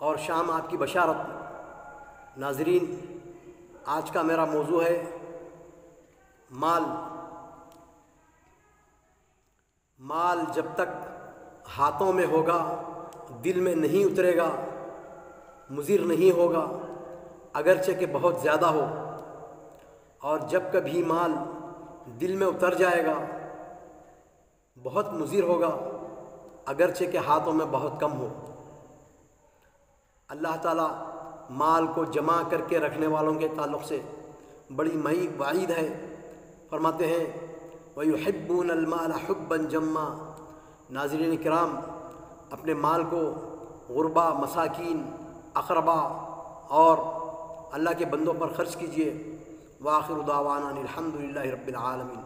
और शाम आपकी बशारत। नाजरीन, आज का मेरा मौजू है माल। माल जब तक हाथों में होगा, दिल में नहीं उतरेगा, मुजिर नहीं होगा, अगरचे के बहुत ज़्यादा हो। और जब कभी माल दिल में उतर जाएगा, बहुत मुजिर होगा, अगरचे के हाथों में बहुत कम हो। अल्लाह ताला माल को जमा करके रखने वालों के ताल्लुक़ से बड़ी मई वाइद है। फरमाते हैं, वयुहिब्बून अलमाल हुब्बन जम्मा। नाजरीन कराम, अपने माल को गुरबा, मसाकिन, अकरबा और अल्लाह के बंदों पर ख़र्च कीजिए। वाखिर दावाना अलहमदिल्ला रब्बिल आलमीन।